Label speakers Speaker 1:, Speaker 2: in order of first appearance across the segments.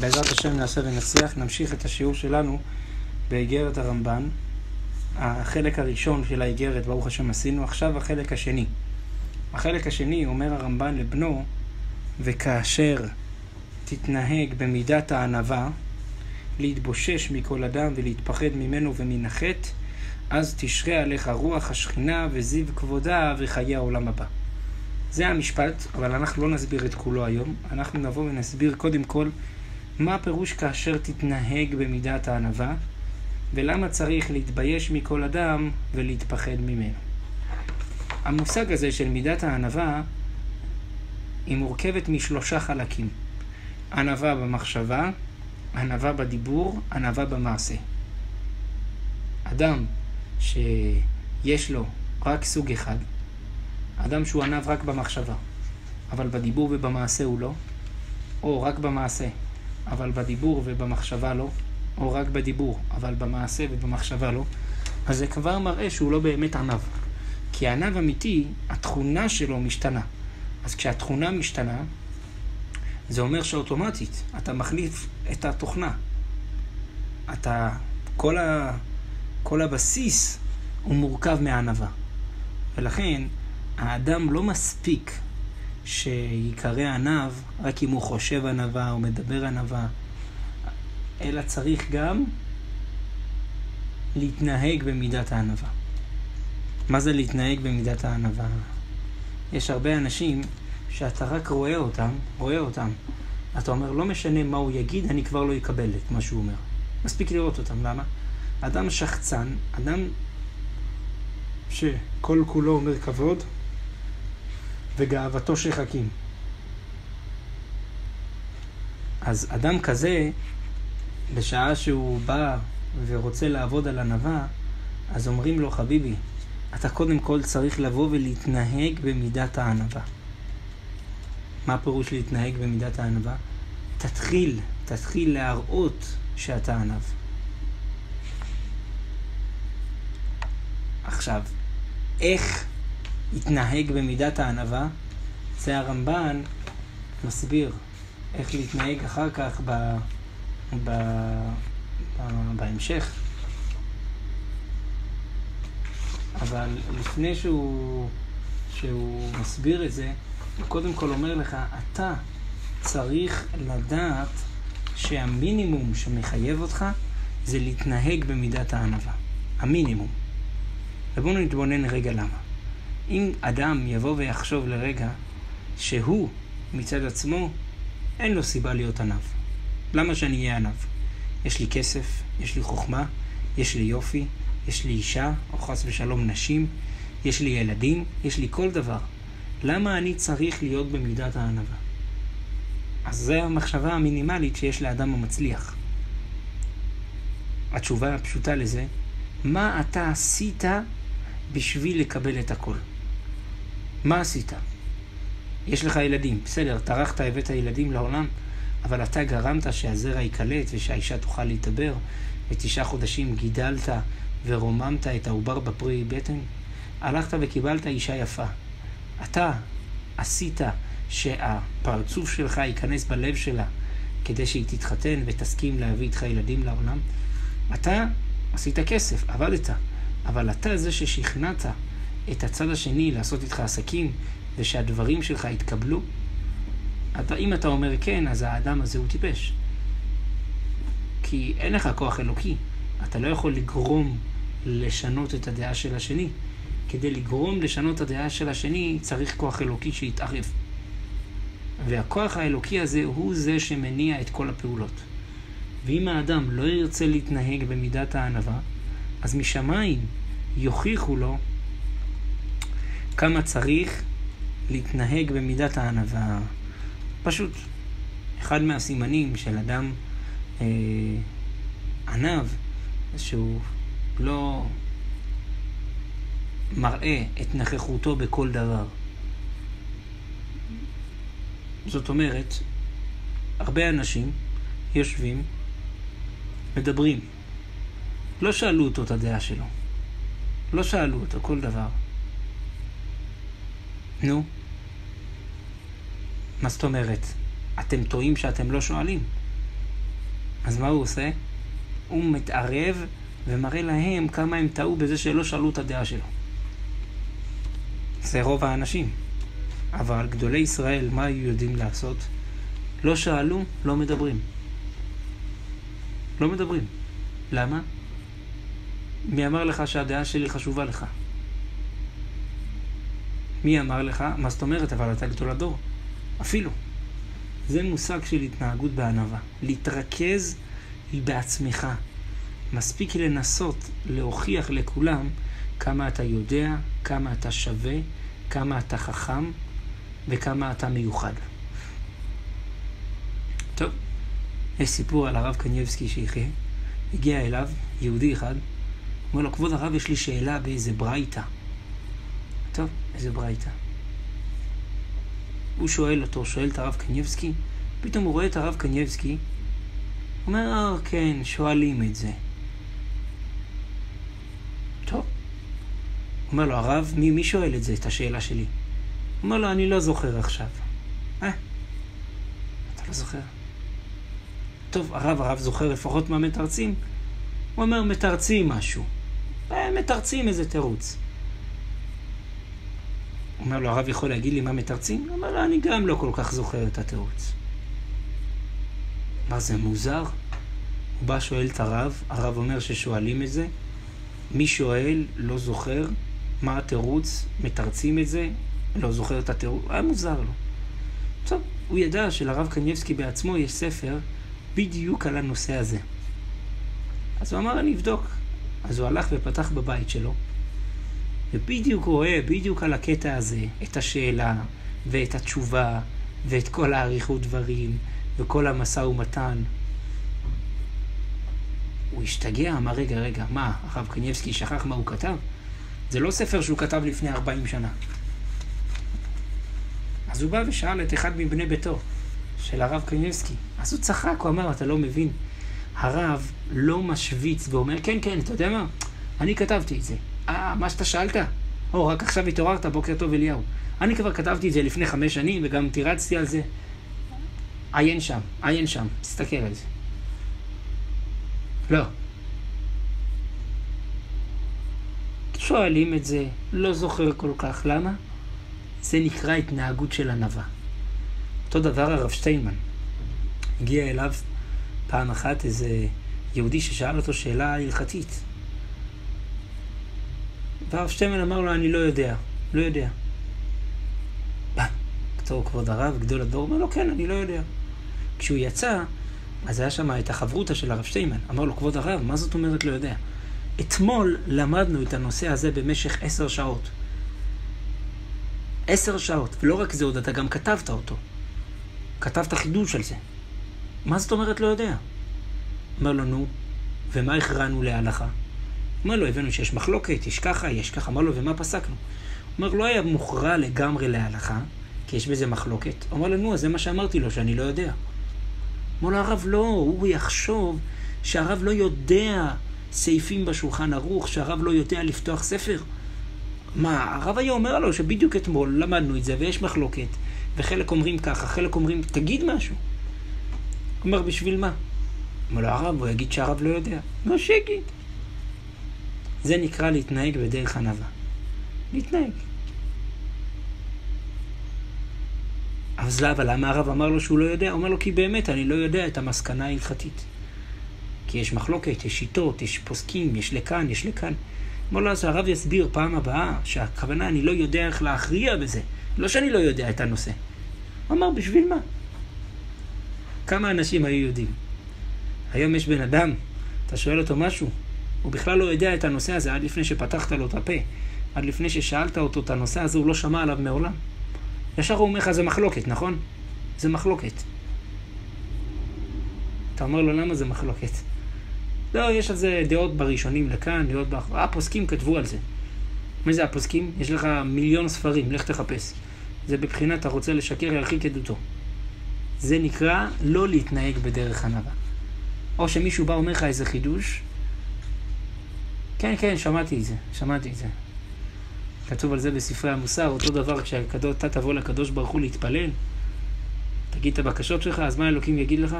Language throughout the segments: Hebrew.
Speaker 1: בעזרת השם נעשה ונצליח, נמשיך את השיעור שלנו באיגרת הרמב"ן. החלק הראשון של האיגרת, ברוך השם עשינו, עכשיו החלק השני. החלק השני, אומר הרמב"ן לבנו, וכאשר תתנהג במידת הענווה, להתבושש מכל אדם ולהתפחד ממנו ומן החטא, אז תשרה עליך רוח השכינה וזיו כבודה וחיי העולם הבא. זה המשפט, אבל אנחנו לא נסביר את כולו היום. אנחנו נבוא ונסביר קודם כל מה הפירוש כאשר תתנהג במידת הענווה, ולמה צריך להתבייש מכל אדם ולהתפחד ממנו. המושג הזה של מידת הענווה היא מורכבת משלושה חלקים. ענווה במחשבה, ענווה בדיבור, ענווה במעשה. אדם שיש לו רק סוג אחד, אדם שהוא ענב רק במחשבה, אבל בדיבור ובמעשה הוא לא, או רק במעשה, אבל בדיבור ובמחשבה לא, או רק בדיבור, אבל במעשה ובמחשבה לא, אז זה כבר מראה שהוא לא באמת ענב. כי ענב אמיתי, התכונה שלו משתנה. אז כשהתכונה משתנה, זה אומר שאוטומטית אתה מחליף את התוכנה. אתה, כל, ה, כל הבסיס הוא מורכב מענווה. ולכן, האדם לא מספיק שיקרא ענב רק אם הוא חושב ענווה או מדבר ענווה, אלא צריך גם להתנהג במידת הענווה. מה זה להתנהג במידת הענווה? יש הרבה אנשים שאתה רק רואה אותם, רואה אותם, אתה אומר, לא משנה מה הוא יגיד, אני כבר לא אקבל את מה שהוא אומר. מספיק לראות אותם, למה? אדם שחצן, אדם שכל כולו אומר כבוד, וגאוותו שחקים. אז אדם כזה, בשעה שהוא בא ורוצה לעבוד על ענווה, אז אומרים לו, חביבי, אתה קודם כל צריך לבוא ולהתנהג במידת הענווה. מה הפירוש להתנהג במידת הענווה? תתחיל, תתחיל להראות שאתה ענב. עכשיו, איך יתנהג במידת הענווה? זה הרמב"ן מסביר איך להתנהג אחר כך ב, ב, ב, בהמשך. אבל לפני שהוא, שהוא מסביר את זה, הוא קודם כל אומר לך, אתה צריך לדעת שהמינימום שמחייב אותך זה להתנהג במידת הענווה. המינימום. ובואו נתבונן רגע למה. אם אדם יבוא ויחשוב לרגע שהוא מצד עצמו, אין לו סיבה להיות ענב. למה שאני אהיה ענב? יש לי כסף, יש לי חוכמה, יש לי יופי, יש לי אישה, או חס ושלום נשים, יש לי ילדים, יש לי כל דבר. למה אני צריך להיות במידת הענווה? אז זו המחשבה המינימלית שיש לאדם המצליח. התשובה הפשוטה לזה, מה אתה עשית בשביל לקבל את הכל? מה עשית? יש לך ילדים, בסדר, טרחת, הבאת ילדים לעולם, אבל אתה גרמת שהזרע ייקלט ושהאישה תוכל להתעבר, ותשעה חודשים גידלת ורוממת את העובר בפרי בטן? הלכת וקיבלת אישה יפה. אתה עשית שהפרצוף שלך ייכנס בלב שלה כדי שהיא תתחתן ותסכים להביא איתך ילדים לעולם? אתה עשית כסף, עבדת, אבל אתה זה ששכנעת את הצד השני לעשות איתך עסקים ושהדברים שלך יתקבלו? אתה, אם אתה אומר כן, אז האדם הזה הוא טיפש. כי אין לך כוח אלוקי. אתה לא יכול לגרום לשנות את הדעה של השני. כדי לגרום לשנות את הדעה של השני, צריך כוח אלוקי שיתערב. והכוח האלוקי הזה הוא זה שמניע את כל הפעולות. ואם האדם לא ירצה להתנהג במידת הענווה, אז משמיים יוכיחו לו כמה צריך להתנהג במידת הענווה. פשוט, אחד מהסימנים של אדם אה, ענב, שהוא לא מראה את נוכחותו בכל דבר. זאת אומרת, הרבה אנשים יושבים, מדברים. לא שאלו אותו את הדעה שלו. לא שאלו אותו כל דבר. נו, מה זאת אומרת? אתם טועים שאתם לא שואלים. אז מה הוא עושה? הוא מתערב ומראה להם כמה הם טעו בזה שלא שאלו את הדעה שלו. זה רוב האנשים. אבל גדולי ישראל, מה היו יודעים לעשות? לא שאלו, לא מדברים. לא מדברים. למה? מי אמר לך שהדעה שלי חשובה לך? מי אמר לך? מה זאת אומרת? אבל אתה גדול הדור. אפילו. זה מושג של התנהגות בענווה. להתרכז בעצמך. מספיק לנסות להוכיח לכולם כמה אתה יודע, כמה אתה שווה, כמה אתה חכם וכמה אתה מיוחד. טוב, יש סיפור על הרב קניבסקי שיחיה. הגיע אליו יהודי אחד, אומר לו, כבוד הרב, יש לי שאלה באיזה ברייתא. טוב, איזה ברייתא. הוא שואל אותו, שואל את הרב קניבסקי, פתאום הוא רואה את הרב קניבסקי, אומר, אה, כן, שואלים את זה. אומר לו, הרב, מי, מי שואל את זה, את השאלה שלי? אומר לו, אני לא זוכר עכשיו. אה, אתה לא זוכר? טוב, הרב, הרב זוכר לפחות מה מתרצים? הוא אומר, מתרצים משהו. אה, מתרצים איזה תירוץ. אומר לו, הרב יכול להגיד לי מה מתרצים? הוא אומר לו, אני גם לא כל כך זוכר את התירוץ. מה זה מוזר? הוא בא, שואל את הרב, הרב אומר ששואלים את זה, מי שואל, לא זוכר מה התירוץ, מתרצים את זה, לא זוכר את התירוץ, היה מוזר לו. טוב, הוא ידע שלרב קניבסקי בעצמו יש ספר בדיוק על הנושא הזה. אז הוא אמר, אני אבדוק. אז הוא הלך ופתח בבית שלו, ובדיוק רואה, בדיוק על הקטע הזה, את השאלה, ואת התשובה, ואת כל האריכות דברים, וכל המשא ומתן. הוא השתגע, אמר, רגע, רגע, מה, הרב קניבסקי שכח מה הוא כתב? זה לא ספר שהוא כתב לפני 40 שנה. אז הוא בא ושאל את אחד מבני ביתו, של הרב קניבסקי. אז הוא צחק, הוא אמר, אתה לא מבין. הרב לא משוויץ ואומר, כן, כן, אתה יודע מה? אני כתבתי את זה. אה, מה שאתה שאלת? או, רק עכשיו התעוררת, בוקר טוב אליהו. אני כבר כתבתי את זה לפני חמש שנים, וגם תירצתי על זה. עיין שם, עיין שם, תסתכל על זה. לא. שואלים את זה, לא זוכר כל כך, למה? זה נקרא התנהגות של ענווה. אותו דבר הרב שטיינמן. הגיע אליו פעם אחת איזה יהודי ששאל אותו שאלה הלכתית. והרב שטיינמן אמר לו, אני לא יודע, לא יודע. בתור כבוד הרב, גדול הדור, אומר לו, כן, אני לא יודע. כשהוא יצא, אז היה שם את החברותא של הרב שטיינמן. אמר לו, כבוד הרב, מה זאת אומרת לא יודע? אתמול למדנו את הנושא הזה במשך עשר שעות. עשר שעות, ולא רק זה עוד, אתה גם כתבת אותו. כתבת חידוש על זה. מה זאת אומרת לא יודע? אומר לו, נו, ומה הכרענו להלכה? אומר לו, הבאנו שיש מחלוקת, יש ככה, יש ככה. אמר לו, ומה פסקנו? אומר, לא היה מוכרע לגמרי להלכה, כי יש בזה מחלוקת. אמר לו, נו, אז זה מה שאמרתי לו, שאני לא יודע. אמר לו, הרב, לא, הוא יחשוב שהרב לא יודע סעיפים בשולחן ערוך, שהרב לא יודע לפתוח ספר. מה, הרב היה אומר לו שבדיוק אתמול למדנו את זה ויש מחלוקת, וחלק אומרים ככה, חלק אומרים, תגיד משהו. הוא אומר, בשביל מה? אומר לו, הרב, הוא יגיד שהרב לא יודע. מה שיגיד. זה נקרא להתנהג בדרך ענווה. להתנהג. אז למה, למה הרב אמר לו שהוא לא יודע? הוא אומר לו, כי באמת, אני לא יודע את המסקנה ההלכתית. כי יש מחלוקת, יש שיטות, יש פוסקים, יש לכאן, יש לכאן. אמר לו, אז הרב יסביר פעם הבאה, שהכוונה, אני לא יודע איך להכריע בזה. לא שאני לא יודע את הנושא. הוא אמר, בשביל מה? כמה אנשים היו יודעים? היום יש בן אדם, אתה שואל אותו משהו, הוא בכלל לא יודע את הנושא הזה עד לפני שפתחת לו את הפה. עד לפני ששאלת אותו את הנושא הזה, הוא לא שמע עליו מעולם. ישר הוא אומר לך, זה מחלוקת, נכון? זה מחלוקת. אתה אומר לו, למה זה מחלוקת? לא, יש על זה דעות בראשונים לכאן, דעות באחר... הפוסקים כתבו על זה. מי זה הפוסקים? יש לך מיליון ספרים, לך תחפש. זה בבחינת אתה רוצה לשקר, ירחיק עדותו. זה נקרא לא להתנהג בדרך ענווה. או שמישהו בא אומר לך איזה חידוש, כן, כן, שמעתי את זה, שמעתי את זה. כתוב על זה בספרי המוסר, אותו דבר כשאתה תבוא לקדוש ברוך הוא להתפלל, תגיד את הבקשות שלך, אז מה אלוקים יגיד לך?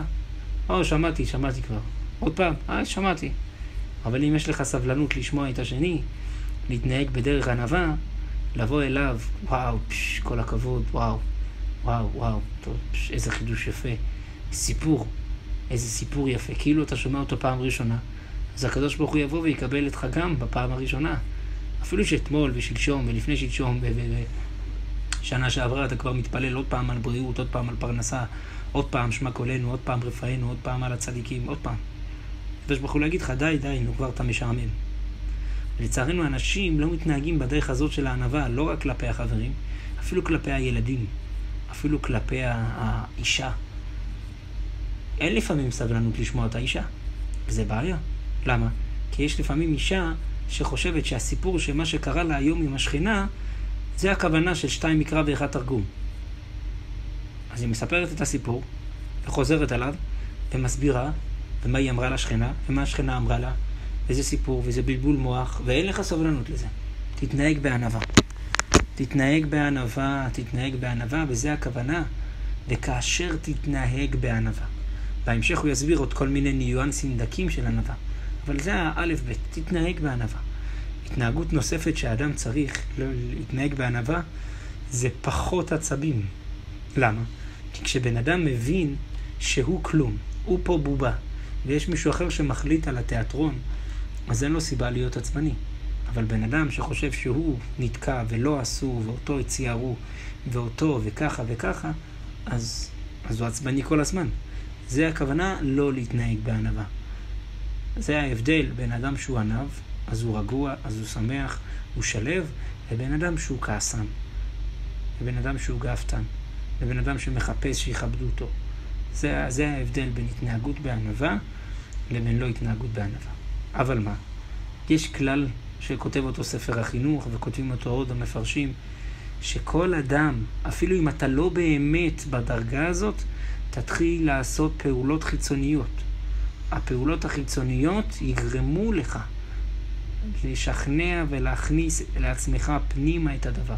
Speaker 1: או, שמעתי, שמעתי כבר. עוד פעם, אה, שמעתי. אבל אם יש לך סבלנות לשמוע את השני, להתנהג בדרך ענווה, לבוא אליו, וואו, פש, כל הכבוד, וואו, וואו, וואו, טוב, פש, איזה חידוש יפה. סיפור, איזה סיפור יפה, כאילו אתה שומע אותו פעם ראשונה. אז הקדוש ברוך הוא יבוא ויקבל אותך גם בפעם הראשונה. אפילו שאתמול ושלשום ולפני שלשום ושנה שעברה אתה כבר מתפלל עוד פעם על בריאות, עוד פעם על פרנסה, עוד פעם שמע קולנו, עוד פעם רפאנו, עוד פעם על הצדיקים, עוד פעם. הקדוש ברוך הוא להגיד לך, די, די, נו כבר אתה משעמם. לצערנו אנשים לא מתנהגים בדרך הזאת של הענווה, לא רק כלפי החברים, אפילו כלפי הילדים, אפילו כלפי האישה. אין לפעמים סבלנות לשמוע את האישה, וזה בעיה. למה? כי יש לפעמים אישה שחושבת שהסיפור של מה שקרה לה היום עם השכינה, זה הכוונה של שתיים מקרא ואחד תרגום. אז היא מספרת את הסיפור, וחוזרת עליו, ומסבירה, ומה היא אמרה לשכינה, ומה השכינה אמרה לה, וזה סיפור, וזה בלבול מוח, ואין לך סבלנות לזה. תתנהג בענווה. תתנהג בענווה, תתנהג בענווה, וזה הכוונה. וכאשר תתנהג בענווה. בהמשך הוא יסביר עוד כל מיני ניואנסים דקים של ענווה. אבל זה האלף בית, תתנהג בענווה. התנהגות נוספת שהאדם צריך להתנהג בענווה זה פחות עצבים. למה? כי כשבן אדם מבין שהוא כלום, הוא פה בובה, ויש מישהו אחר שמחליט על התיאטרון, אז אין לו סיבה להיות עצבני. אבל בן אדם שחושב שהוא נתקע ולא עשו, ואותו הציירו, ואותו וככה וככה, אז, אז הוא עצבני כל הזמן. זה הכוונה לא להתנהג בענווה. זה ההבדל בין אדם שהוא ענב, אז הוא רגוע, אז הוא שמח, הוא שלב, לבין אדם שהוא כעסן, לבין אדם שהוא גאוותן, לבין אדם שמחפש שיכבדו אותו. זה, זה ההבדל בין התנהגות בענווה לבין לא התנהגות בענווה. אבל מה? יש כלל שכותב אותו ספר החינוך וכותבים אותו עוד המפרשים, שכל אדם, אפילו אם אתה לא באמת בדרגה הזאת, תתחיל לעשות פעולות חיצוניות. הפעולות החיצוניות יגרמו לך לשכנע ולהכניס לעצמך פנימה את הדבר.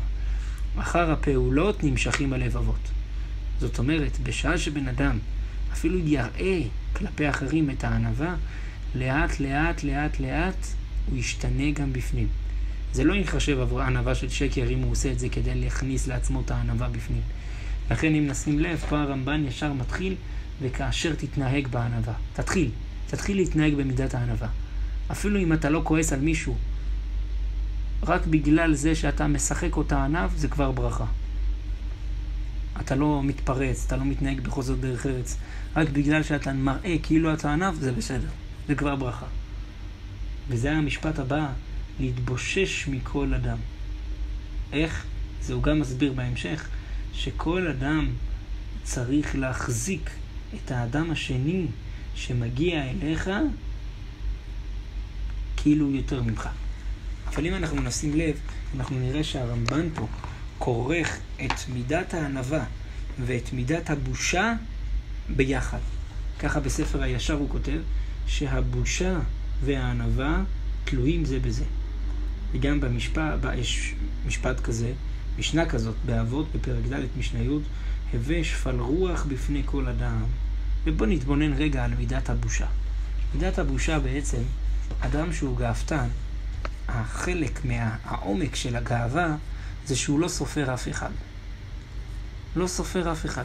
Speaker 1: אחר הפעולות נמשכים הלבבות. זאת אומרת, בשעה שבן אדם אפילו יראה כלפי אחרים את הענווה, לאט לאט לאט לאט הוא ישתנה גם בפנים. זה לא ייחשב ענווה של שקר אם הוא עושה את זה כדי להכניס לעצמו את הענווה בפנים. לכן אם נשים לב, פה הרמב"ן ישר מתחיל, וכאשר תתנהג בענווה. תתחיל, תתחיל להתנהג במידת הענווה. אפילו אם אתה לא כועס על מישהו, רק בגלל זה שאתה משחק אותה ענב, זה כבר ברכה. אתה לא מתפרץ, אתה לא מתנהג בחוזר דרך ארץ. רק בגלל שאתה מראה כאילו אתה ענב, זה בסדר. זה כבר ברכה. וזה המשפט הבא, להתבושש מכל אדם. איך? זה הוא גם מסביר בהמשך, שכל אדם צריך להחזיק את האדם השני שמגיע אליך כאילו הוא יותר ממך. אבל אם אנחנו נשים לב, אנחנו נראה שהרמב"ן פה כורך את מידת הענווה ואת מידת הבושה ביחד. ככה בספר הישר הוא כותב שהבושה והענווה תלויים זה בזה. וגם במשפט, יש משפט כזה, משנה כזאת, באבות, בפרק ד' משנה י', הווה שפל רוח בפני כל אדם. ובואו נתבונן רגע על מידת הבושה. מידת הבושה בעצם, אדם שהוא גאוותן, החלק מהעומק של הגאווה זה שהוא לא סופר אף אחד. לא סופר אף אחד.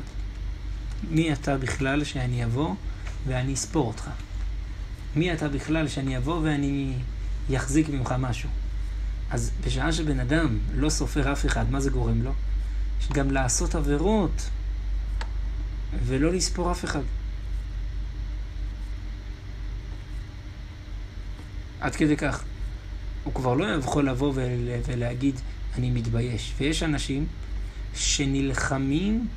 Speaker 1: מי אתה בכלל שאני אבוא ואני אספור אותך? מי אתה בכלל שאני אבוא ואני אחזיק ממך משהו? אז בשעה שבן אדם לא סופר אף אחד, מה זה גורם לו? גם לעשות עבירות ולא לספור אף אחד. עד כדי כך. הוא כבר לא יכול לבוא ולהגיד, אני מתבייש. ויש אנשים שנלחמים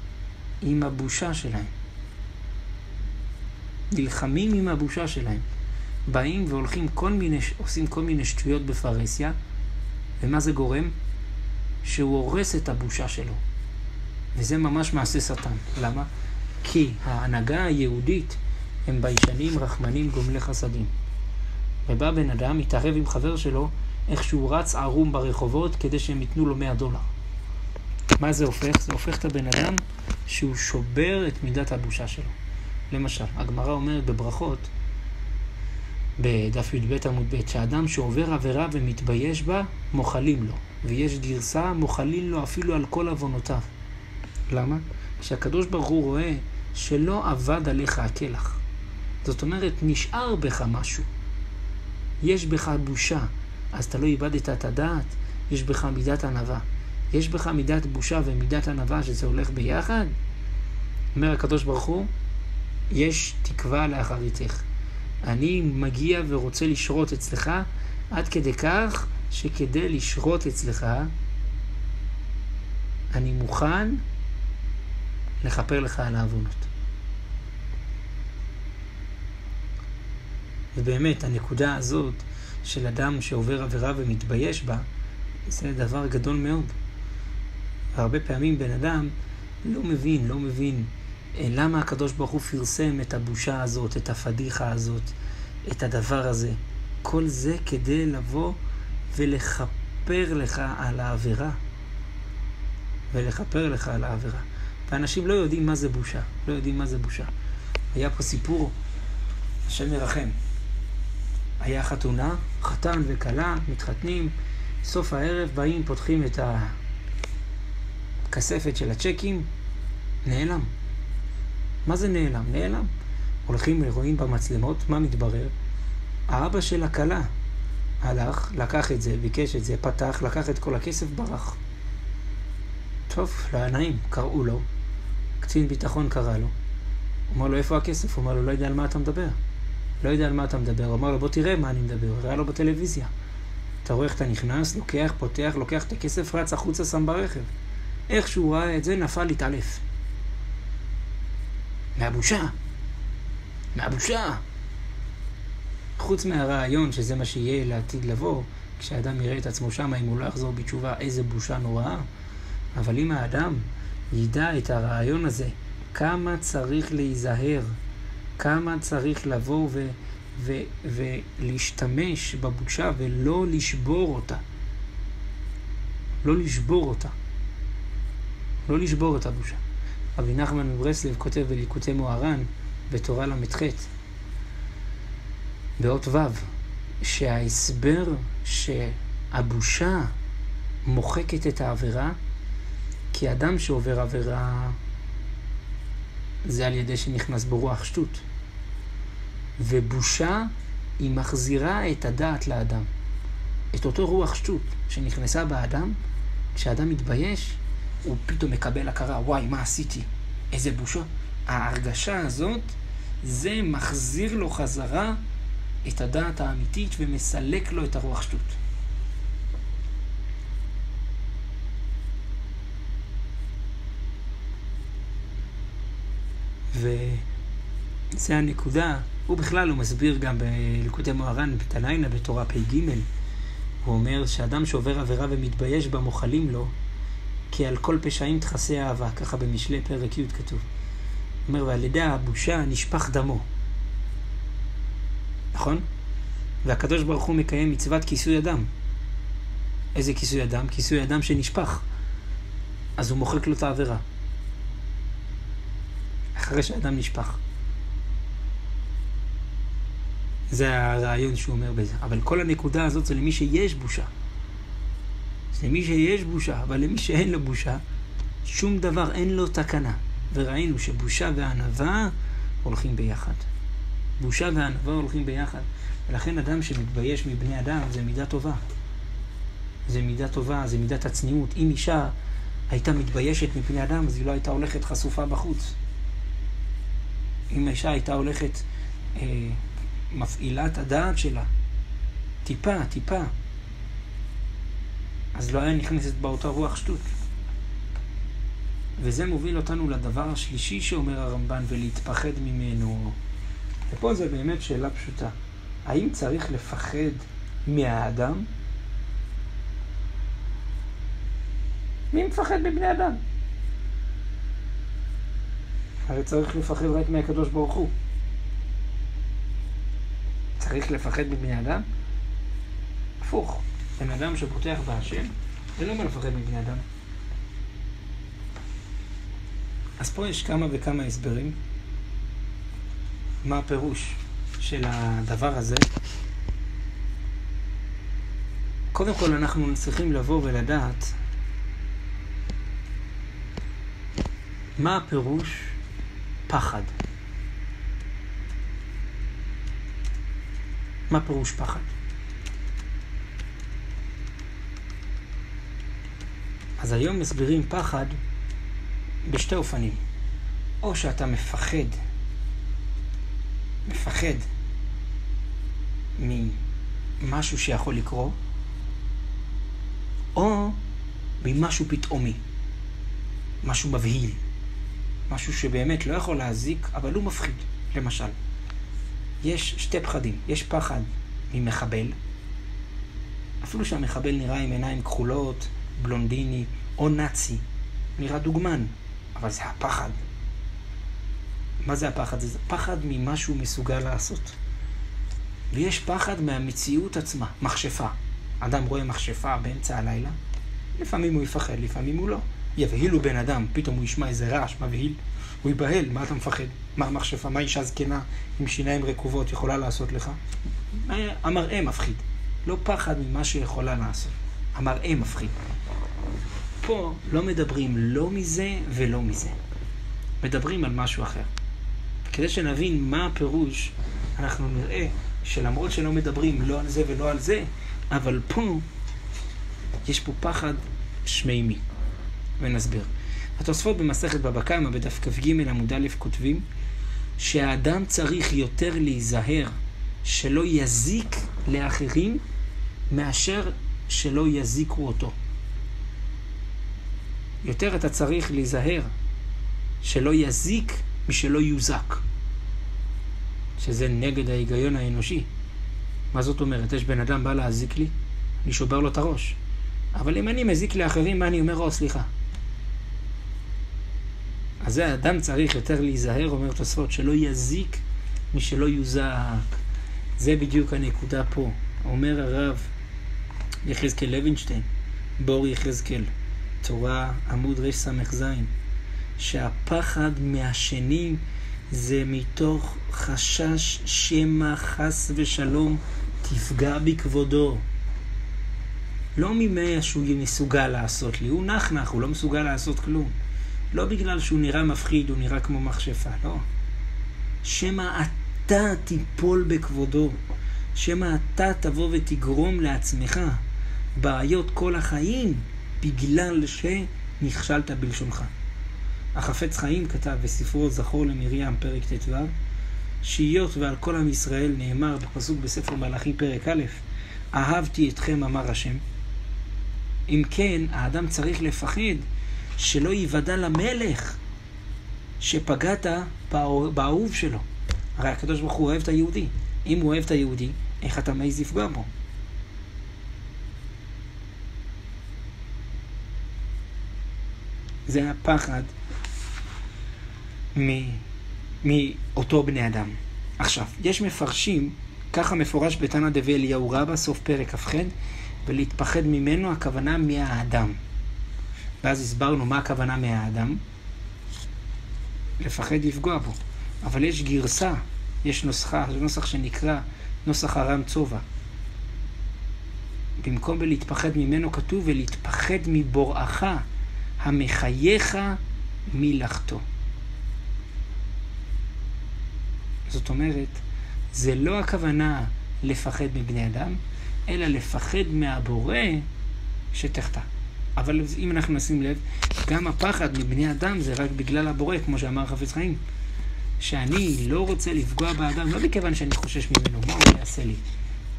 Speaker 1: עם הבושה שלהם. נלחמים עם הבושה שלהם. באים והולכים כל מיני, עושים כל מיני שטויות בפרהסיה, ומה זה גורם? שהוא הורס את הבושה שלו. וזה ממש מעשה שטן. למה? כי ההנהגה היהודית הם ביישנים, רחמנים, גומלי חסדים. ובא בן אדם, מתערב עם חבר שלו, איך שהוא רץ ערום ברחובות כדי שהם ייתנו לו 100 דולר. מה זה הופך? זה הופך את הבן אדם שהוא שובר את מידת הבושה שלו. למשל, הגמרא אומרת בברכות, בדף י"ב עמוד ב', שאדם שעובר עבירה ומתבייש בה, מוחלים לו. ויש גרסה, מוחלים לו אפילו על כל עוונותיו. למה? כשהקדוש ברוך הוא רואה שלא אבד עליך הקלח. זאת אומרת, נשאר בך משהו. יש בך בושה, אז אתה לא איבדת את הדעת, יש בך מידת ענווה. יש בך מידת בושה ומידת ענווה שזה הולך ביחד? אומר הקדוש ברוך הוא, יש תקווה לאחריתך. אני מגיע ורוצה לשרות אצלך עד כדי כך שכדי לשרות אצלך אני מוכן לכפר לך על העוונות. ובאמת, הנקודה הזאת של אדם שעובר עבירה ומתבייש בה, זה דבר גדול מאוד. והרבה פעמים בן אדם לא מבין, לא מבין אה, למה הקדוש ברוך הוא פרסם את הבושה הזאת, את הפדיחה הזאת, את הדבר הזה. כל זה כדי לבוא ולכפר לך על העבירה. ולכפר לך על העבירה. ואנשים לא יודעים מה זה בושה. לא יודעים מה זה בושה. היה פה סיפור, השם ירחם. היה חתונה, חתן וכלה, מתחתנים, סוף הערב באים, פותחים את הכספת של הצ'קים, נעלם. מה זה נעלם? נעלם. הולכים, רואים במצלמות, מה מתברר? האבא של הכלה הלך, לקח את זה, ביקש את זה, פתח, לקח את כל הכסף, ברח. טוב, לא היה נעים, קראו לו, קצין ביטחון קרא לו. הוא אמר לו, איפה הכסף? הוא אמר לו, לא יודע על מה אתה מדבר. לא יודע על מה אתה מדבר. הוא אמר לו, בוא תראה מה אני מדבר. ראה לו בטלוויזיה. אתה רואה איך אתה נכנס, לוקח, פותח, לוקח את הכסף, רץ החוצה, שם ברכב. איך שהוא ראה את זה, נפל, התעלף. מהבושה. מהבושה. חוץ מהרעיון שזה מה שיהיה לעתיד לבוא, כשאדם יראה את עצמו שם, אם הוא לא יחזור בתשובה, איזה בושה נוראה. אבל אם האדם ידע את הרעיון הזה, כמה צריך להיזהר, כמה צריך לבוא ו, ו, ולהשתמש בבושה ולא לשבור אותה. לא לשבור אותה. לא לשבור את הבושה. רבי נחמן מברסלב כותב בליקוטי מוהר"ן, בתורה ל"ח, באות ו', שההסבר שהבושה מוחקת את העבירה, כי אדם שעובר עבירה זה על ידי שנכנס ברוח שטות. ובושה היא מחזירה את הדעת לאדם. את אותו רוח שטות שנכנסה באדם, כשאדם מתבייש, הוא פתאום מקבל הכרה, וואי, מה עשיתי? איזה בושה. ההרגשה הזאת, זה מחזיר לו חזרה את הדעת האמיתית ומסלק לו את הרוח שטות. וזה הנקודה, הוא בכלל, הוא מסביר גם בלקוטי מוהר"ן, בתנאיינה, בתורה פ"ג, הוא אומר שאדם שעובר עבירה ומתבייש בה, מוחלים לו, כי על כל פשעים תכסה אהבה, ככה במשלי פרק י' כתוב. הוא אומר, ועל ידי הבושה נשפך דמו. נכון? והקדוש ברוך הוא מקיים מצוות כיסוי אדם. איזה כיסוי אדם? כיסוי אדם שנשפך. אז הוא מוחק לו את העבירה. אחרי שאדם נשפך. זה הרעיון שהוא אומר בזה. אבל כל הנקודה הזאת זה למי שיש בושה. זה למי שיש בושה, אבל למי שאין לו בושה, שום דבר, אין לו תקנה. וראינו שבושה וענווה הולכים ביחד. בושה וענווה הולכים ביחד. ולכן אדם שמתבייש מבני אדם זה מידה טובה. זה מידה טובה, זה מידת הצניעות. אם אישה הייתה מתביישת מפני אדם, אז היא לא הייתה הולכת חשופה בחוץ. אם האישה הייתה הולכת, אה, מפעילה את הדעת שלה, טיפה, טיפה, אז לא היה נכנסת באותה רוח שטות. וזה מוביל אותנו לדבר השלישי שאומר הרמב"ן, ולהתפחד ממנו. ופה זה באמת שאלה פשוטה. האם צריך לפחד מהאדם? מי מפחד מבני אדם? הרי צריך לפחד רק מהקדוש ברוך הוא. צריך לפחד מבני אדם? הפוך. בן אדם שפותח בהשם, זה לא מה לפחד מבני אדם. אז פה יש כמה וכמה הסברים. מה הפירוש של הדבר הזה, קודם כל אנחנו צריכים לבוא ולדעת מה הפירוש פחד. מה פירוש פחד? אז היום מסבירים פחד בשתי אופנים. או שאתה מפחד, מפחד ממשהו שיכול לקרות, או ממשהו פתאומי, משהו מבהיל, משהו שבאמת לא יכול להזיק, אבל הוא מפחיד, למשל. יש שתי פחדים, יש פחד ממחבל, אפילו שהמחבל נראה עם עיניים כחולות, בלונדיני או נאצי, נראה דוגמן, אבל זה הפחד. מה זה הפחד? זה פחד ממה שהוא מסוגל לעשות. ויש פחד מהמציאות עצמה, מכשפה. אדם רואה מכשפה באמצע הלילה, לפעמים הוא יפחד, לפעמים הוא לא. יבהילו בן אדם, פתאום הוא ישמע איזה רעש מבהיל, הוא ייבהל, מה אתה מפחד? מה המכשפה? מה אישה זקנה עם שיניים רקובות יכולה לעשות לך? המראה מפחיד. לא פחד ממה שיכולה לעשות. המראה מפחיד. פה לא מדברים לא מזה ולא מזה. מדברים על משהו אחר. כדי שנבין מה הפירוש, אנחנו נראה שלמרות שלא מדברים לא על זה ולא על זה, אבל פה יש פה פחד שמימי. ונסביר. התוספות במסכת בבא קמא בדף כ"ג עמוד א' כותבים שהאדם צריך יותר להיזהר שלא יזיק לאחרים מאשר שלא יזיקו אותו. יותר אתה צריך להיזהר שלא יזיק משלא יוזק. שזה נגד ההיגיון האנושי. מה זאת אומרת? יש בן אדם בא להזיק לי, אני שובר לו את הראש. אבל אם אני מזיק לאחרים, מה אני אומר? או, סליחה. אז זה האדם צריך יותר להיזהר, אומר תוספות, שלא יזיק משלא יוזק. זה בדיוק הנקודה פה. אומר הרב יחזקאל לוינשטיין, בור יחזקאל, תורה עמוד רס"ז, שהפחד מהשני זה מתוך חשש שמא חס ושלום תפגע בכבודו. לא ממה שהוא מסוגל לעשות לי, הוא נח נח, הוא לא מסוגל לעשות כלום. לא בגלל שהוא נראה מפחיד, הוא נראה כמו מכשפה, לא. שמא אתה תיפול בכבודו, שמא אתה תבוא ותגרום לעצמך בעיות כל החיים בגלל שנכשלת בלשונך. החפץ חיים כתב בספרו זכור למרים, פרק ט"ו, שהיות ועל כל עם ישראל נאמר בפסוק בספר מלאכי פרק א', אהבתי אתכם אמר השם. אם כן, האדם צריך לפחד שלא ייוודע למלך שפגעת באהוב שלו. הרי הקדוש ברוך הוא אוהב את היהודי. אם הוא אוהב את היהודי, איך אתה מעז לפגוע בו? זה הפחד מאותו בני אדם. עכשיו, יש מפרשים, ככה מפורש בתנא דבי אליהו רבא, סוף פרק כ"ח, ולהתפחד ממנו, הכוונה מהאדם. ואז הסברנו מה הכוונה מהאדם. לפחד לפגוע בו. אבל יש גרסה, יש נוסחה, זה נוסח שנקרא נוסח הרם צובע. במקום בלהתפחד ממנו כתוב ולהתפחד מבוראך המחייך מלאכתו. זאת אומרת, זה לא הכוונה לפחד מבני אדם, אלא לפחד מהבורא שתחטא. אבל אם אנחנו נשים לב, גם הפחד מבני אדם זה רק בגלל הבורא, כמו שאמר חפץ חיים. שאני לא רוצה לפגוע באדם, לא מכיוון שאני חושש ממנו, מה הוא יעשה לי?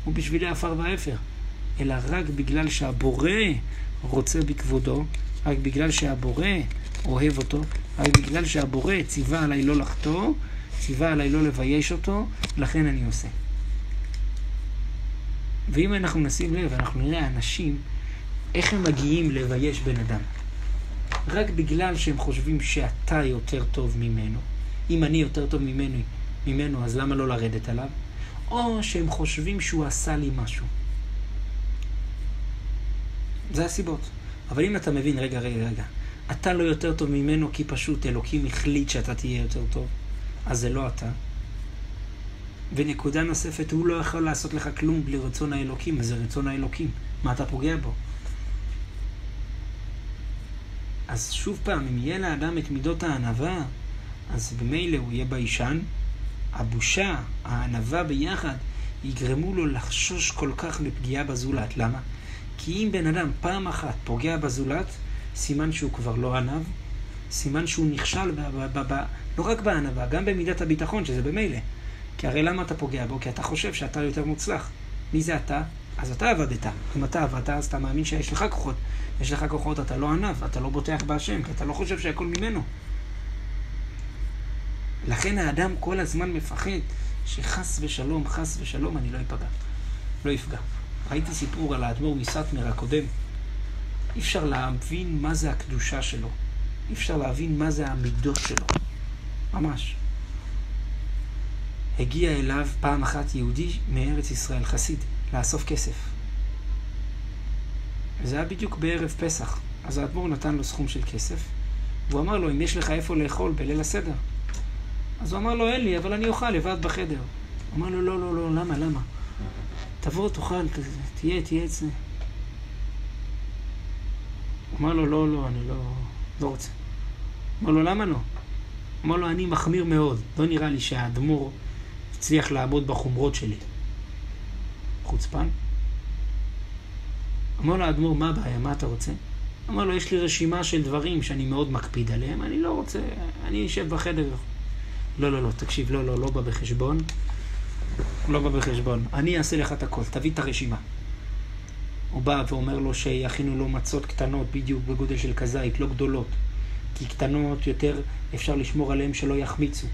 Speaker 1: הוא בשבילי עפר ואפר. אלא רק בגלל שהבורא רוצה בכבודו, רק בגלל שהבורא אוהב אותו, רק בגלל שהבורא ציווה עליי לא לחטוא, ציווה עליי לא לבייש אותו, לכן אני עושה. ואם אנחנו נשים לב, אנחנו נראה אנשים, איך הם מגיעים לבייש בן אדם. רק בגלל שהם חושבים שאתה יותר טוב ממנו. אם אני יותר טוב ממנו, ממנו אז למה לא לרדת עליו? או שהם חושבים שהוא עשה לי משהו. זה הסיבות. אבל אם אתה מבין, רגע, רגע, רגע, אתה לא יותר טוב ממנו כי פשוט אלוקים החליט שאתה תהיה יותר טוב, אז זה לא אתה. ונקודה נוספת, הוא לא יכול לעשות לך כלום בלי רצון האלוקים, אז זה רצון האלוקים. מה אתה פוגע בו? אז שוב פעם, אם יהיה לאדם את מידות הענווה, אז במילא הוא יהיה ביישן, הבושה, הענווה ביחד, יגרמו לו לחשוש כל כך לפגיעה בזולת. למה? כי אם בן אדם פעם אחת פוגע בזולת, סימן שהוא כבר לא ענב, סימן שהוא נכשל, ב- ב- ב- ב- לא רק בענווה, גם במידת הביטחון, שזה במילא. כי הרי למה אתה פוגע בו? כי אתה חושב שאתה יותר מוצלח. מי זה אתה? אז אתה עבדת. אם אתה עבדת, אז אתה מאמין שיש לך כוחות. יש לך כוחות, אתה לא ענב, אתה לא בוטח בהשם, כי אתה לא חושב שהכל ממנו. לכן האדם כל הזמן מפחד שחס ושלום, חס ושלום, אני לא אפגע. לא אפגע. ראיתי סיפור על האדמו"ר מסטמר הקודם. אי אפשר להבין מה זה הקדושה שלו. אי אפשר להבין מה זה המידות שלו. ממש. הגיע אליו פעם אחת יהודי מארץ ישראל, חסיד, לאסוף כסף. וזה היה בדיוק בערב פסח. אז האדמו"ר נתן לו סכום של כסף, והוא אמר לו, אם יש לך איפה לאכול בליל הסדר. אז הוא אמר לו, אין לי, אבל אני אוכל לבד בחדר. הוא אמר לו, לא, לא, לא, למה, למה? תבוא, תאכל, ת, תהיה, תהיה אצלי. הוא אמר לו, לא, לא, אני לא, לא רוצה. אמר לו, למה לא? אמר לו, אני מחמיר מאוד. לא נראה לי שהאדמו"ר הצליח לעמוד בחומרות שלי. חוצפן? אמר לו האדמו"ר, מה הבעיה? מה אתה רוצה? אמר לו, יש לי רשימה של דברים שאני מאוד מקפיד עליהם, אני לא רוצה, אני אשב בחדר. לא, לא, לא, תקשיב, לא, לא, לא בא בחשבון. לא בא בחשבון. אני אעשה לך את הכל, תביא את הרשימה. הוא בא ואומר לו שיכינו לו מצות קטנות, בדיוק בגודל של כזית, לא גדולות. כי קטנות יותר אפשר לשמור עליהן שלא יחמיצו.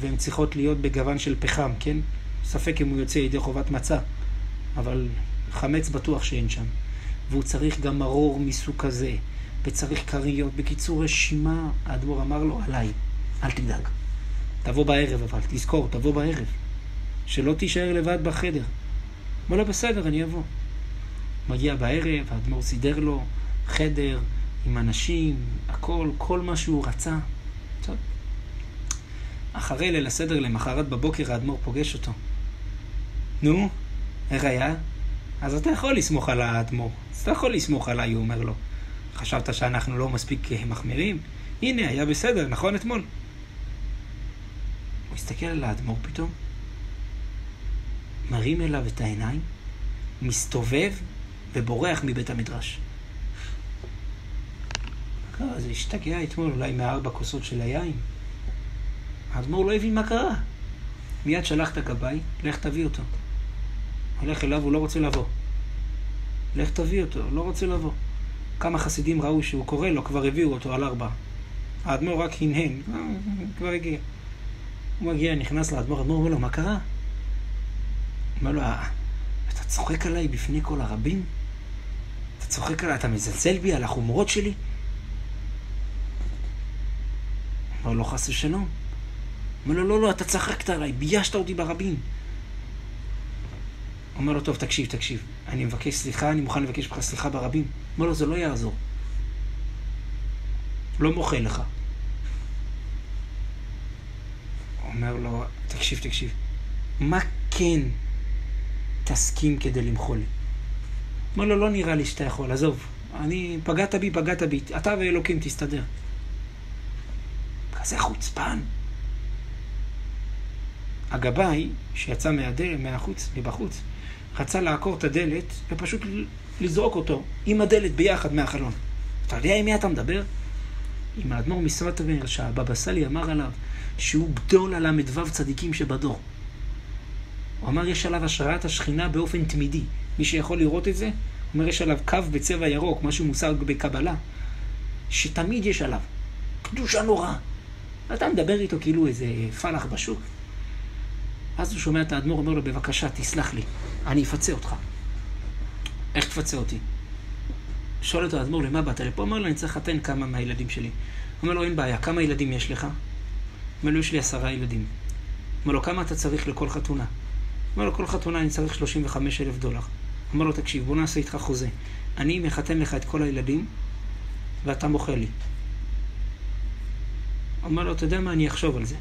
Speaker 1: והן צריכות להיות בגוון של פחם, כן? ספק אם הוא יוצא ידי חובת מצה, אבל חמץ בטוח שאין שם. והוא צריך גם מרור מסוג כזה, וצריך כריות. בקיצור, רשימה, האדמו"ר אמר לו, עליי, אל תדאג. תבוא בערב אבל, תזכור, תבוא בערב. שלא תישאר לבד בחדר. אמר לו, בסדר, אני אבוא. מגיע בערב, האדמו"ר סידר לו חדר עם אנשים, הכל, כל מה שהוא רצה. טוב. אחרי ליל הסדר, למחרת בבוקר, האדמו"ר פוגש אותו. נו, איך היה? אז אתה יכול לסמוך על האדמו"ר. אז אתה יכול לסמוך עליי, הוא אומר לו. חשבת שאנחנו לא מספיק מחמירים? הנה, היה בסדר, נכון אתמול? הוא הסתכל על האדמו"ר פתאום, מרים אליו את העיניים, מסתובב ובורח מבית המדרש. קרה, זה השתגע אתמול אולי מארבע כוסות של היין. האדמו"ר לא הבין מה קרה. מיד שלח את הגבאי, לך תביא אותו. הולך אליו, הוא לא רוצה לבוא. לך תביא אותו, לא רוצה לבוא. כמה חסידים ראו שהוא קורא לו, כבר הביאו אותו על ארבע. האדמו"ר רק הנהן, כבר הגיע. הוא מגיע, נכנס לאדמו"ר, האדמו"ר אומר לו, מה קרה? אומר לו, אתה צוחק עליי בפני כל הרבים? אתה צוחק עליי, אתה מזלזל בי על החומרות שלי? אומר לו, חס ושלום. אומר לו, לא, לא, אתה צחקת עליי, ביישת אותי ברבים. אומר לו, טוב, תקשיב, תקשיב. אני מבקש סליחה, אני מוכן לבקש ממך סליחה ברבים. אומר לו, זה לא יעזור. לא מוחל לך. אומר לו, תקשיב, תקשיב. מה כן תסכים כדי למחול לי? אומר לו, לא נראה לי שאתה יכול, עזוב. אני, פגעת בי, פגעת בי. אתה ואלוקים תסתדר. כזה חוצפן. הגבאי, שיצא מהדלת, מהחוץ, מבחוץ, רצה לעקור את הדלת ופשוט לזרוק אותו עם הדלת ביחד מהחלון. אתה יודע עם מי אתה מדבר? עם האדמו"ר מסרטוור, שהבבא סאלי אמר עליו שהוא גדול הל"ו צדיקים שבדור. הוא אמר, יש עליו השראת השכינה באופן תמידי. מי שיכול לראות את זה, הוא אומר, יש עליו קו בצבע ירוק, משהו מושג בקבלה, שתמיד יש עליו. קדושה נורא. אתה מדבר איתו כאילו איזה פלח בשוק. אז הוא שומע את האדמו"ר, אומר לו, בבקשה, תסלח לי, אני אפצה אותך. איך תפצה אותי? שואל אותו האדמו"ר, למה באת לפה? אומר לו, אני צריך לחתן כמה מהילדים שלי. אומר לו, אין בעיה, כמה ילדים יש לך? אומר לו, יש לי עשרה ילדים. אומר לו, כמה אתה צריך לכל חתונה? אומר לו, כל חתונה אני צריך 35 אלף דולר. אומר לו, תקשיב, בוא נעשה איתך חוזה. אני מחתן לך את כל הילדים, ואתה מוכר לי. אומר לו, אתה יודע מה, אני אחשוב על זה.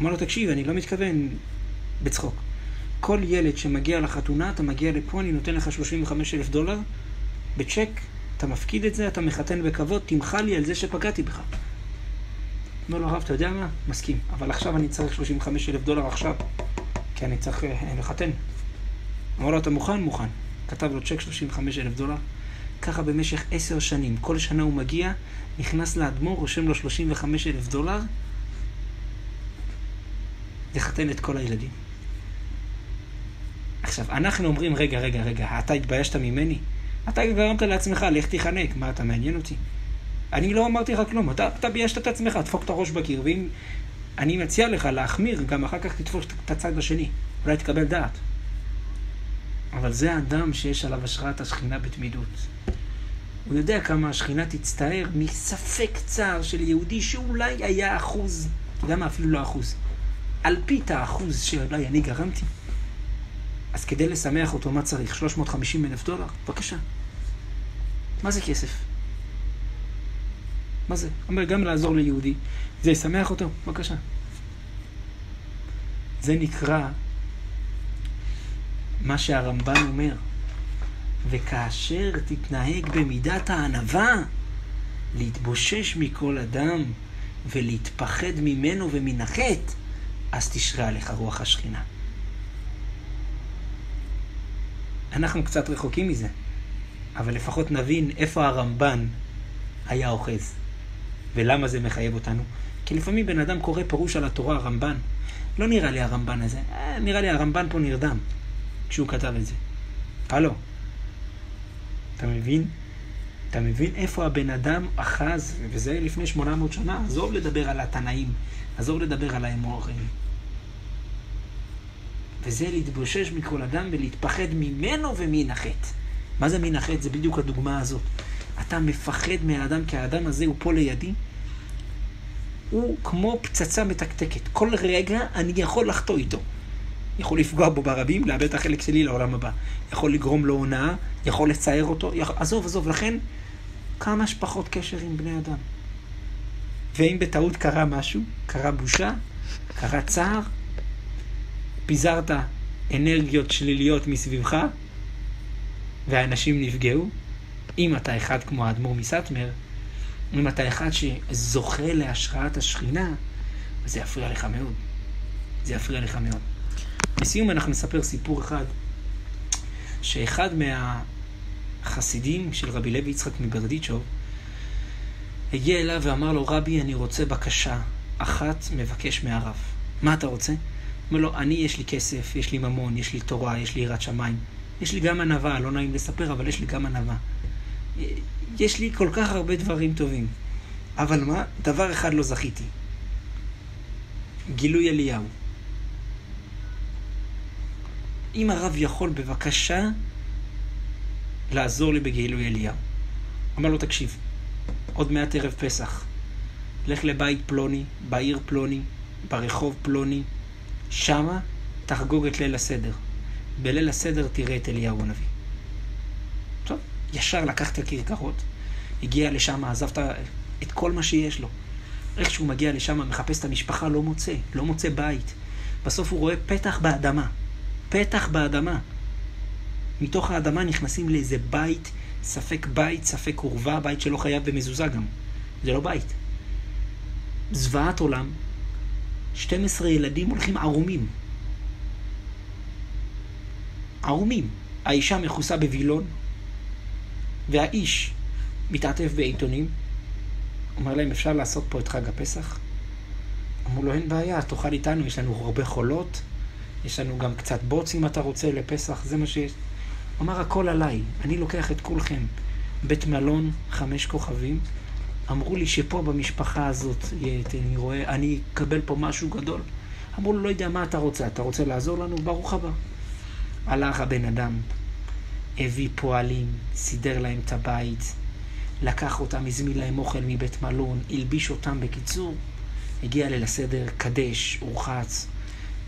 Speaker 1: אמר לו, תקשיב, אני לא מתכוון בצחוק. כל ילד שמגיע לחתונה, אתה מגיע לפה, אני נותן לך 35 אלף דולר, בצ'ק, אתה מפקיד את זה, אתה מחתן בכבוד, תמחה לי על זה שפגעתי בך. אומר לו, הרב, אתה יודע מה? מסכים. אבל עכשיו אני צריך 35 אלף דולר עכשיו, כי אני צריך אה, לחתן. אמר לו, אתה מוכן? מוכן. כתב לו צ'ק 35 אלף דולר. ככה במשך עשר שנים. כל שנה הוא מגיע, נכנס לאדמו"ר, רושם לו 35 אלף דולר, לחתן את כל הילדים. עכשיו, אנחנו אומרים, רגע, רגע, רגע, אתה התביישת ממני? אתה גרמת לעצמך, לך תיחנק, מה, אתה מעניין אותי? אני לא אמרתי לך כלום, אתה, אתה ביישת את עצמך, תדפוק את הראש בקיר, ואם... אני מציע לך להחמיר, גם אחר כך תתפוס את הצד השני, אולי תקבל דעת. אבל זה האדם שיש עליו השראת השכינה בתמידות. הוא יודע כמה השכינה תצטער מספק צער של יהודי שאולי היה אחוז, אתה יודע מה? אפילו לא אחוז. אלפית האחוז שאולי אני גרמתי. אז כדי לשמח אותו, מה צריך? 350 אלף דולר? בבקשה. מה זה כסף? מה זה? אומר, גם לעזור ליהודי. זה ישמח אותו? בבקשה. זה נקרא מה שהרמב"ן אומר. וכאשר תתנהג במידת הענווה, להתבושש מכל אדם ולהתפחד ממנו ומן החטא, אז תשרה עליך רוח השכינה. אנחנו קצת רחוקים מזה, אבל לפחות נבין איפה הרמב"ן היה אוחז, ולמה זה מחייב אותנו. כי לפעמים בן אדם קורא פירוש על התורה, הרמב"ן. לא נראה לי הרמב"ן הזה, אה, נראה לי הרמב"ן פה נרדם כשהוא כתב את זה. הלו, אתה מבין? אתה מבין איפה הבן אדם אחז, וזה לפני 800 שנה, עזוב לדבר על התנאים, עזוב לדבר על האמורים. וזה להתבושש מכל אדם ולהתפחד ממנו ומן החטא. מה זה מן החטא? זה בדיוק הדוגמה הזאת. אתה מפחד מהאדם, כי האדם הזה הוא פה לידי. הוא כמו פצצה מתקתקת. כל רגע אני יכול לחטוא איתו. יכול לפגוע בו ברבים, לאבד את החלק שלי לעולם הבא. יכול לגרום לו הונאה, יכול לצייר אותו. יכול... עזוב, עזוב, לכן כמה שפחות קשר עם בני אדם. ואם בטעות קרה משהו, קרה בושה, קרה צער, פיזרת אנרגיות שליליות מסביבך, והאנשים נפגעו, אם אתה אחד כמו האדמו"ר מסטמר, אם אתה אחד שזוכה להשראת השכינה, זה יפריע לך מאוד. זה יפריע לך מאוד. לסיום אנחנו נספר סיפור אחד, שאחד מהחסידים של רבי לוי יצחק מברדיצ'וב, הגיע אליו ואמר לו, רבי, אני רוצה בקשה אחת מבקש מהרב. מה אתה רוצה? אומר לו, אני, יש לי כסף, יש לי ממון, יש לי תורה, יש לי יראת שמיים. יש לי גם ענווה, לא נעים לספר, אבל יש לי גם ענווה. יש לי כל כך הרבה דברים טובים. אבל מה? דבר אחד לא זכיתי. גילוי אליהו. אם הרב יכול בבקשה לעזור לי בגילוי אליהו. אמר לו, תקשיב, עוד מעט ערב פסח. לך לבית פלוני, בעיר פלוני, ברחוב פלוני, שמה תחגוג את ליל הסדר. בליל הסדר תראה את אליהו הנביא. טוב, ישר לקח את הכרכרות, הגיע לשם, עזב את כל מה שיש לו. איך שהוא מגיע לשם, מחפש את המשפחה, לא מוצא, לא מוצא בית. בסוף הוא רואה פתח באדמה. פתח באדמה. מתוך האדמה נכנסים לאיזה בית, ספק בית, ספק עורבה, בית שלא חייב במזוזה גם. זה לא בית. זוועת עולם, 12 ילדים הולכים ערומים. ערומים. האישה מכוסה בווילון, והאיש מתעטף בעיתונים. אומר להם, אפשר לעשות פה את חג הפסח? אמרו לו, אין בעיה, תאכל איתנו, יש לנו הרבה חולות, יש לנו גם קצת בוץ אם אתה רוצה לפסח, זה מה שיש. אמר, הכל עליי, אני לוקח את כולכם. בית מלון, חמש כוכבים. אמרו לי שפה במשפחה הזאת, אני רואה, אני אקבל פה משהו גדול. אמרו לו, לא יודע מה אתה רוצה, אתה רוצה לעזור לנו? ברוך הבא. הלך הבן אדם, הביא פועלים, סידר להם את הבית, לקח אותם, הזמין להם אוכל מבית מלון, הלביש אותם בקיצור, הגיע ליל הסדר, קדש, הורחץ,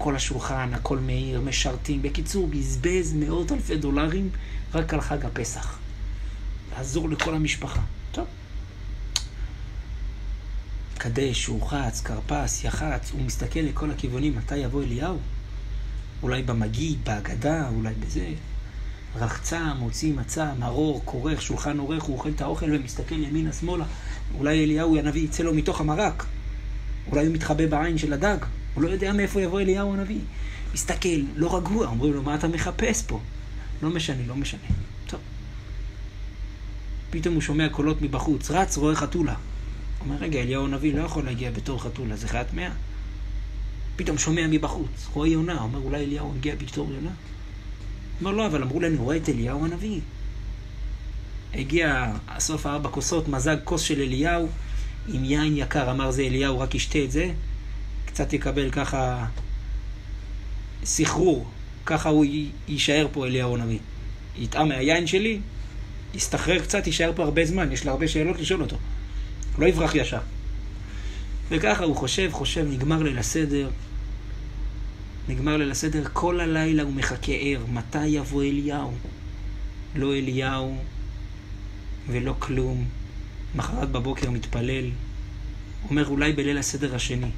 Speaker 1: כל השולחן, הכל מאיר, משרתים. בקיצור, בזבז מאות אלפי דולרים רק על חג הפסח. לעזור לכל המשפחה. טוב. קדש, שורחץ, כרפס, יח"צ, הוא מסתכל לכל הכיוונים, מתי יבוא אליהו? אולי במגיד, בהגדה, אולי בזה. רחצה, מוציא מצה, מרור, כורך, שולחן עורך, הוא אוכל את האוכל ומסתכל ימינה, שמאלה. אולי אליהו הנביא יצא לו מתוך המרק. אולי הוא מתחבא בעין של הדג. הוא לא יודע מאיפה יבוא אליהו הנביא. מסתכל, לא רגוע, אומרים לו, מה אתה מחפש פה? לא משנה, לא משנה. טוב. פתאום הוא שומע קולות מבחוץ, רץ, רואה חתולה. אומר, רגע, אליהו הנביא לא יכול להגיע בתור חתולה, זה חיית מאה. פתאום שומע מבחוץ, רואה יונה, אומר, אולי אליהו הגיע בתור יונה? אומר, לא, אבל אמרו לנו, רואה את אליהו הנביא. הגיע סוף ארבע כוסות, מזג כוס של אליהו, עם יין יקר, אמר זה אליהו, רק ישתה את זה, קצת יקבל ככה סחרור, ככה הוא יישאר פה אליהו הנביא. יטעם מהיין שלי, יסתחרר קצת, יישאר פה הרבה זמן, יש לה הרבה שאלות לשאול אותו. לא יברח ישר. וככה הוא חושב, חושב, נגמר ליל הסדר. נגמר ליל הסדר, כל הלילה הוא מחכה ער, מתי יבוא אליהו? לא אליהו ולא כלום. מחרת בבוקר מתפלל, אומר אולי בליל הסדר השני.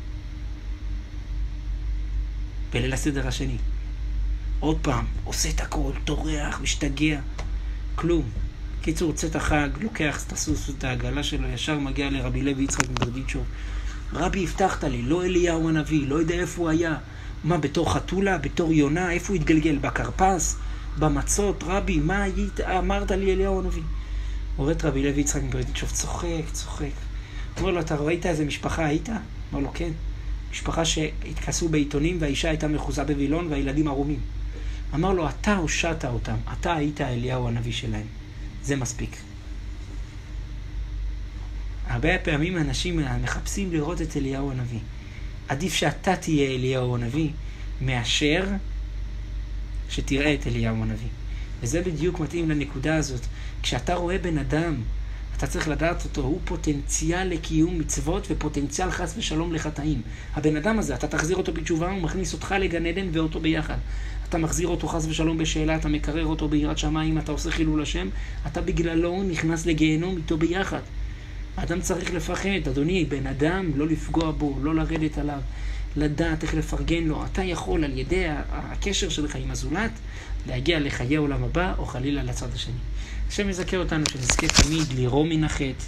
Speaker 1: בליל הסדר השני. עוד פעם, עושה את הכל, טורח, משתגע, כלום. קיצור, צאת החג, לוקח את הסוס ואת העגלה שלו, ישר מגיע לרבי לוי יצחק מברדיצ'וב. רבי, הבטחת לי, לא אליהו הנביא, לא יודע איפה הוא היה. מה, בתור חתולה? בתור יונה? איפה הוא התגלגל? בכרפס? במצות? רבי, מה היית, אמרת לי אליהו הנביא? רואה את רבי לוי יצחק מברדיצ'וב, צוחק, צוחק. אומר לו, אתה ראית איזה משפחה היית? אמר לו, כן. משפחה שהתכסו בעיתונים והאישה הייתה מחוזה בווילון והילדים ערומים. אמר לו, אתה הושעת אותם, אתה היית אליהו הנביא שלהם. זה מספיק. הרבה פעמים אנשים מחפשים לראות את אליהו הנביא. עדיף שאתה תהיה אליהו הנביא, מאשר שתראה את אליהו הנביא. וזה בדיוק מתאים לנקודה הזאת. כשאתה רואה בן אדם, אתה צריך לדעת אותו, הוא פוטנציאל לקיום מצוות ופוטנציאל חס ושלום לחטאים. הבן אדם הזה, אתה תחזיר אותו בתשובה, הוא מכניס אותך לגן עדן ואותו ביחד. אתה מחזיר אותו חס ושלום בשאלה, אתה מקרר אותו ביראת שמיים, אתה עושה חילול השם, אתה בגללו נכנס לגיהנום איתו ביחד. האדם צריך לפחד, אדוני, בן אדם, לא לפגוע בו, לא לרדת עליו, לדעת איך לפרגן לו. אתה יכול על ידי הקשר שלך עם הזולת להגיע לחיי עולם הבא, או חלילה לצד השני. השם יזכה אותנו שנזכה תמיד לירום מן החטא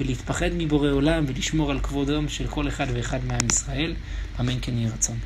Speaker 1: ולהתפחד מבורא עולם ולשמור על כבודם של כל אחד ואחד מעם ישראל. אמן כן יהי רצון.